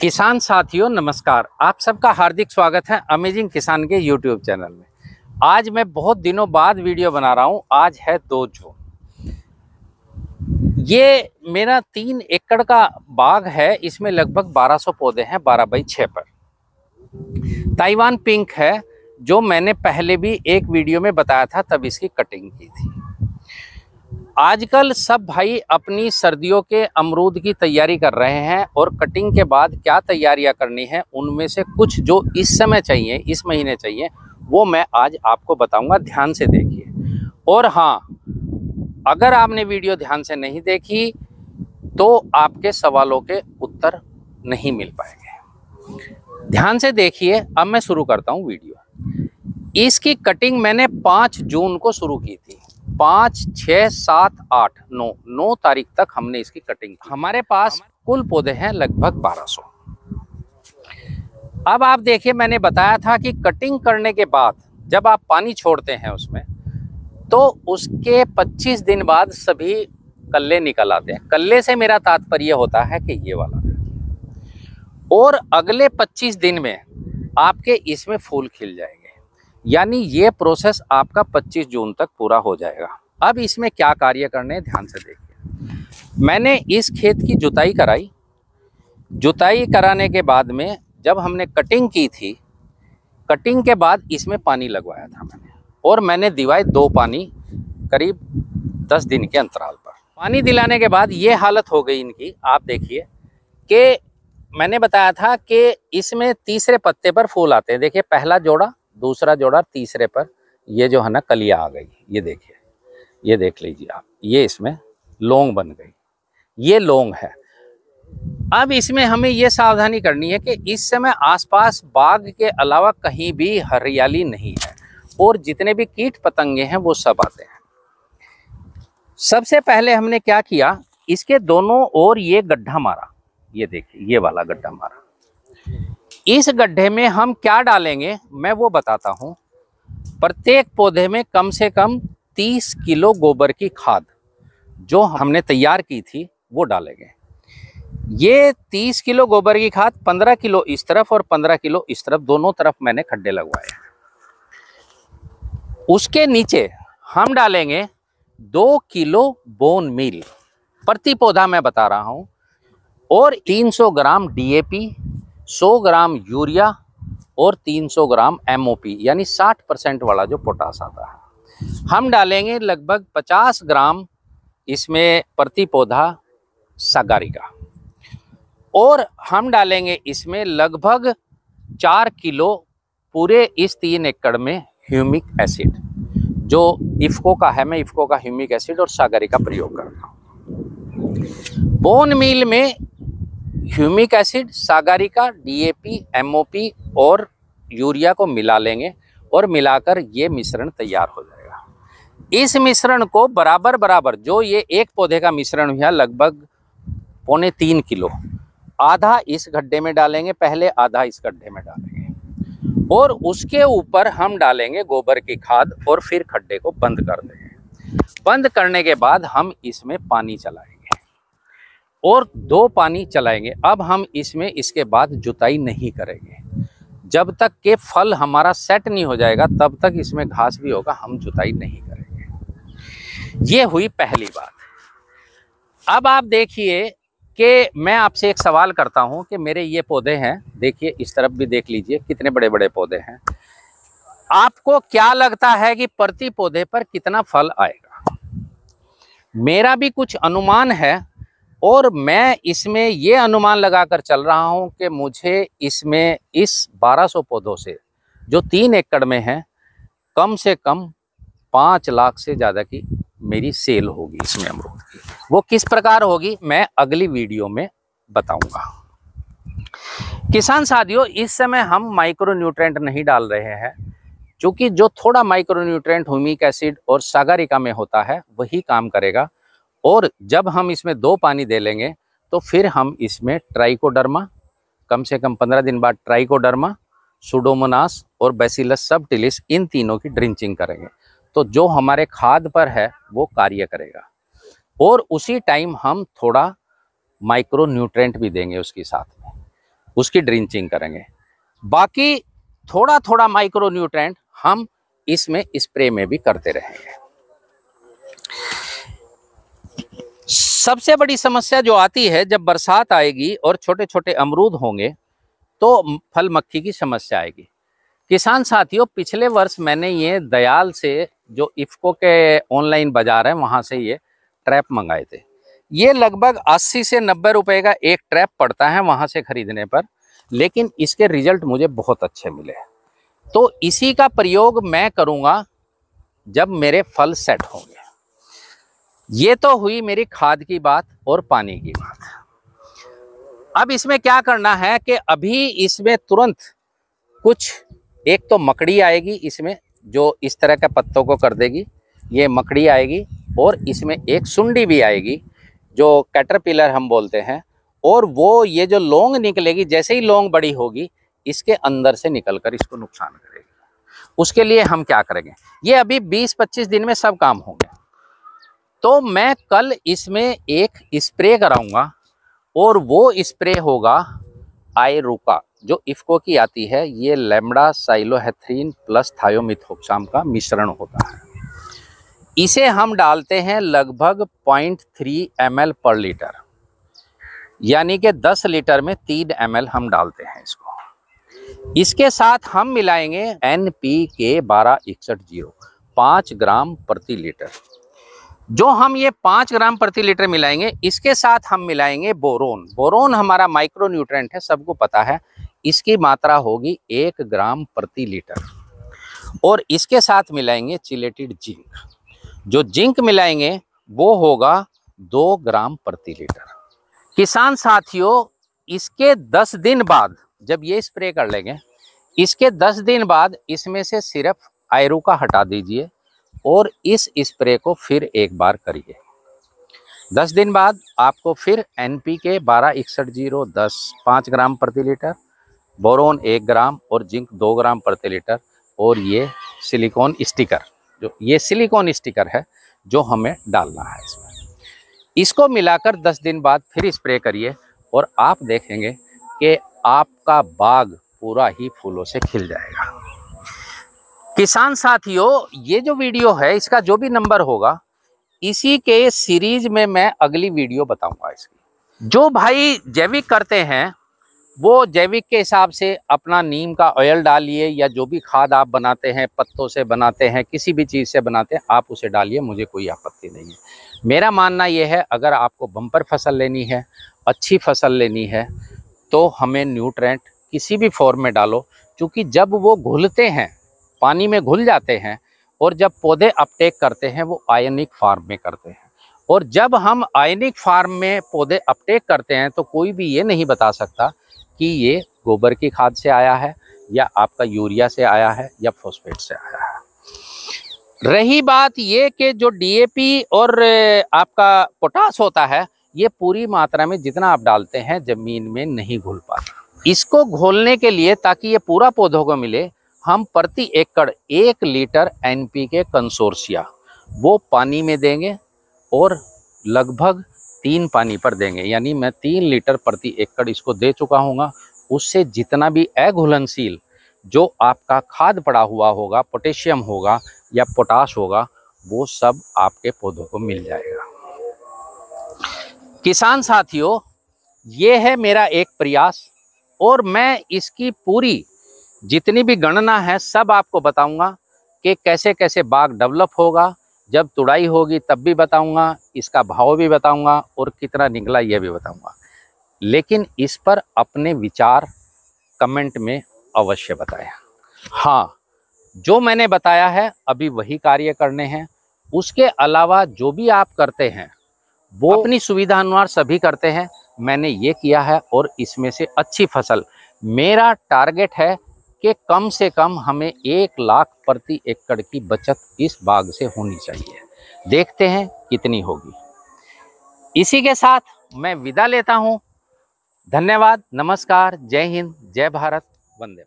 किसान साथियों, नमस्कार। आप सबका हार्दिक स्वागत है अमेजिंग किसान के यूट्यूब चैनल में। आज मैं बहुत दिनों बाद वीडियो बना रहा हूँ। आज है दो जून। ये मेरा तीन एकड़ का बाग है। इसमें लगभग 1200 पौधे हैं 12 बाई 6 पर। ताइवान पिंक है, जो मैंने पहले भी एक वीडियो में बताया था, तब इसकी कटिंग की थी। आजकल सब भाई अपनी सर्दियों के अमरूद की तैयारी कर रहे हैं और कटिंग के बाद क्या तैयारियाँ करनी है, उनमें से कुछ जो इस समय चाहिए, इस महीने चाहिए, वो मैं आज आपको बताऊँगा, ध्यान से देखिए। और हाँ अगर आपने वीडियो ध्यान से नहीं देखी तो आपके सवालों के उत्तर नहीं मिल पाएँगे। ध्यान से देखिए, अब मैं शुरू करता हूँ वीडियो। इसकी कटिंग मैंने पाँच जून को शुरू की थी। पाँच छः सात, आठ, नौ नौ तारीख तक हमने इसकी कटिंग की। हमारे पास कुल पौधे हैं लगभग 1200 अब आप देखिए, मैंने बताया था कि कटिंग करने के बाद जब आप पानी छोड़ते हैं उसमें तो उसके 25 दिन बाद सभी कल्ले निकल आते हैं। कल्ले से मेरा तात्पर्य होता है कि ये वाला और अगले 25 दिन में आपके इसमें फूल खिल जाएँगे। यानी ये प्रोसेस आपका 25 जून तक पूरा हो जाएगा। अब इसमें क्या कार्य करने ध्यान से देखिए। मैंने इस खेत की जुताई कराई। जुताई कराने के बाद में जब हमने कटिंग की थी कटिंग के बाद इसमें पानी लगवाया था मैंने। और मैंने दिवाई दो पानी करीब दस दिन के अंतराल पर। पानी दिलाने के बाद ये हालत हो गई इनकी। आप देखिए कि मैंने बताया था कि इसमें तीसरे पत्ते पर फूल आते हैं। देखिए, पहला जोड़ा दूसरा जोड़ा तीसरे पर, ये जो है ना, कलिया आ गई। ये देखिए, ये देख लीजिए आप, ये इसमें लोंग बन गई। ये लोंग है। अब इसमें हमें ये सावधानी करनी है कि इस समय आसपास बाग के अलावा कहीं भी हरियाली नहीं है और जितने भी कीट पतंगे हैं, वो सब आते हैं। सबसे पहले हमने क्या किया, इसके दोनों ओर ये गड्ढा मारा। ये देखिए, ये वाला गड्ढा मारा। इस गड्ढे में हम क्या डालेंगे? मैं वो बताता हूँ। प्रत्येक पौधे में कम से कम 30 किलो गोबर की खाद जो हमने तैयार की थी, वो डालेंगे। ये 30 किलो गोबर की खाद 15 किलो इस तरफ़ और 15 किलो इस तरफ़ दोनों तरफ़ मैंने खड्डे लगवाए उसके नीचे हम डालेंगे दो किलो बोन मिल। प्रति पौधा मैं बता रहा हूँ और 300 ग्राम डीएपी 100 ग्राम यूरिया और 300 ग्राम एमओपी यानी 60 परसेंट वाला जो पोटास आता है। हम डालेंगे लगभग 50 ग्राम इसमें प्रति पौधा सागारिका और हम डालेंगे इसमें लगभग चार किलो पूरे इस तीन एकड़ में ह्यूमिक एसिड, जो इफ्को का है। मैं इफ्को का ह्यूमिक एसिड और सागरी का प्रयोग करता हूँ। बोन मील में humic acid, Sagarika DAP MOP और यूरिया को मिला लेंगे और मिलाकर ये मिश्रण तैयार हो जाएगा। इस मिश्रण को बराबर बराबर, जो ये एक पौधे का मिश्रण हुआ लगभग पौने तीन किलो, आधा इस गड्ढे में डालेंगे, पहले आधा इस गड्ढे में डालेंगे। और उसके ऊपर हम डालेंगे गोबर की खाद और फिर खड्डे को बंद कर देंगे। बंद करने के बाद हम इसमें पानी चलाएँगे। और दो पानी चलाएँगे। अब हम इसमें इसके बाद जुताई नहीं करेंगे। जब तक के फल हमारा सेट नहीं हो जाएगा, तब तक इसमें घास भी होगा, हम जुताई नहीं करेंगे। ये हुई पहली बात। अब आप देखिए कि मैं आपसे एक सवाल करता हूँ कि मेरे ये पौधे हैं। देखिए, इस तरफ़ भी देख लीजिए, कितने बड़े बड़े पौधे हैं। आपको क्या लगता है कि प्रति पौधे पर कितना फल आएगा? मेरा भी कुछ अनुमान है और मैं इसमें ये अनुमान लगाकर चल रहा हूँ कि मुझे इसमें इस 1200 पौधों से, जो तीन एकड़ में है, कम से कम पाँच लाख से ज़्यादा की मेरी सेल होगी इसमें अमरूद की। वो किस प्रकार होगी, मैं अगली वीडियो में बताऊँगा। किसान साथियों, इस समय हम माइक्रो न्यूट्रेंट नहीं डाल रहे हैं, क्योंकि जो थोड़ा माइक्रो न्यूट्रेंट हुमिक एसिड और सागरिका में होता है, वही काम करेगा। और जब हम इसमें दो पानी दे लेंगे तो फिर हम इसमें ट्राइकोडर्मा, कम से कम पंद्रह दिन बाद ट्राइकोडर्मा, सुडोमोनास और बेसिलस सब टिलिस, इन तीनों की ड्रिंचिंग करेंगे। तो जो हमारे खाद पर है, वो कार्य करेगा। और उसी टाइम हम थोड़ा माइक्रो न्यूट्रेंट भी देंगे उसके साथ में, उसकी ड्रिंचिंग करेंगे। बाकी थोड़ा थोड़ा माइक्रो न्यूट्रेंट हम इसमें स्प्रे में भी करते रहेंगे। सबसे बड़ी समस्या जो आती है, जब बरसात आएगी और छोटे छोटे अमरूद होंगे तो फल मक्खी की समस्या आएगी। किसान साथियों, पिछले वर्ष मैंने ये दयाल से जो इफ्को के ऑनलाइन बाज़ार है, वहाँ से ये ट्रैप मंगाए थे। ये लगभग 80 से 90 रुपए का एक ट्रैप पड़ता है वहाँ से खरीदने पर, लेकिन इसके रिज़ल्ट मुझे बहुत अच्छे मिले तो इसी का प्रयोग मैं करूँगा, जब मेरे फल सेट होंगे। ये तो हुई मेरी खाद की बात और पानी की बात। अब इसमें क्या करना है कि अभी इसमें तुरंत कुछ, एक तो मकड़ी आएगी इसमें, जो इस तरह के पत्तों को कर देगी, ये मकड़ी आएगी और इसमें एक सुंडी भी आएगी, जो कैटरपिलर हम बोलते हैं, और वो ये जो लोंग निकलेगी, जैसे ही लोंग बड़ी होगी, इसके अंदर से निकलकर इसको नुकसान करेगी। उसके लिए हम क्या करेंगे? ये अभी 20-25 दिन में सब काम होंगे तो मैं कल इसमें एक स्प्रे कराऊँगा और वो स्प्रे होगा आयरुका, जो इफ्को की आती है, ये लेमडा साइलोहेथ्रीन प्लस थायोमिथोक्साम का मिश्रण होता है। इसे हम डालते हैं लगभग 0.3 एम पर लीटर, यानी कि 10 लीटर में 3 एम हम डालते हैं इसको। इसके साथ हम मिलाएँगे एन पी के बारह इकसठ ज़ीरो, पाँच ग्राम प्रति लीटर। जो हम ये पाँच ग्राम प्रति लीटर मिलाएँगे, इसके साथ हम मिलाएँगे बोरोन। बोरोन हमारा माइक्रो न्यूट्रेंट है, सबको पता है। इसकी मात्रा होगी एक ग्राम प्रति लीटर। और इसके साथ मिलाएँगे चिलेटेड जिंक। जो जिंक मिलाएँगे, वो होगा दो ग्राम प्रति लीटर। किसान साथियों, इसके दस दिन बाद, जब ये स्प्रे कर लेंगे, इसके दस दिन बाद इसमें से सिर्फ़ आयरू का हटा दीजिए। और इस स्प्रे को फिर एक बार करिए। दस दिन बाद आपको फिर एन पी के बारह इकसठ ज़ीरो दस पाँच ग्राम प्रति लीटर, बोरोन एक ग्राम और जिंक दो ग्राम प्रति लीटर और ये सिलिकॉन स्टिकर, जो ये सिलिकॉन स्टिकर है, जो हमें डालना है इसमें। इसको मिलाकर दस दिन बाद फिर स्प्रे करिए और आप देखेंगे कि आपका बाग पूरा ही फूलों से खिल जाएगा। किसान साथियों, ये जो वीडियो है, इसका जो भी नंबर होगा, इसी के सीरीज़ में मैं अगली वीडियो बताऊँगा इसकी। जो भाई जैविक करते हैं, वो जैविक के हिसाब से अपना नीम का ऑयल डालिए या जो भी खाद आप बनाते हैं, पत्तों से बनाते हैं, किसी भी चीज़ से बनाते हैं, आप उसे डालिए, मुझे कोई आपत्ति नहीं है। मेरा मानना यह है, अगर आपको बम्पर फ़सल लेनी है, अच्छी फ़सल लेनी है तो हमें न्यूट्रेंट किसी भी फॉर्म में डालो, क्योंकि जब वो घुलते हैं पानी में घुल जाते हैं और जब पौधे अपटेक करते हैं, वो आयनिक फार्म में करते हैं। और जब हम आयनिक फार्म में पौधे अपटेक करते हैं तो कोई भी ये नहीं बता सकता कि ये गोबर की खाद से आया है या आपका यूरिया से आया है या फॉस्फेट से आया है। रही बात ये कि जो डीएपी और आपका पोटास होता है, ये पूरी मात्रा में जितना आप डालते हैं, ज़मीन में नहीं घुल पाता। इसको घोलने के लिए ताकि ये पूरा पौधों को मिले हम प्रति एकड़ एक लीटर एनपीके कंसोर्सिया वो पानी में देंगे और लगभग तीन पानी पर देंगे, यानी मैं तीन लीटर प्रति एकड़ इसको दे चुका हूँ उससे जितना भी अघुलनशील जो आपका खाद पड़ा हुआ होगा, पोटेशियम होगा या पोटाश होगा, वो सब आपके पौधों को मिल जाएगा। किसान साथियों, ये है मेरा एक प्रयास और मैं इसकी पूरी जितनी भी गणना है, सब आपको बताऊँगा कि कैसे कैसे बाग डेवलप होगा। जब तुड़ाई होगी, तब भी बताऊँगा, इसका भाव भी बताऊँगा और कितना निकला यह भी बताऊँगा। लेकिन इस पर अपने विचार कमेंट में अवश्य बताएँ। हाँ जो मैंने बताया है, अभी वही कार्य करने हैं। उसके अलावा जो भी आप करते हैं, वो अपनी सुविधा अनुसार सभी करते हैं। मैंने ये किया है और इसमें से अच्छी फ़सल। मेरा टारगेट है कि कम से कम हमें एक लाख प्रति एकड़ की बचत इस बाग से होनी चाहिए। देखते हैं कितनी होगी। इसी के साथ मैं विदा लेता हूँ। धन्यवाद, नमस्कार, जय हिंद, जय भारत, वंदे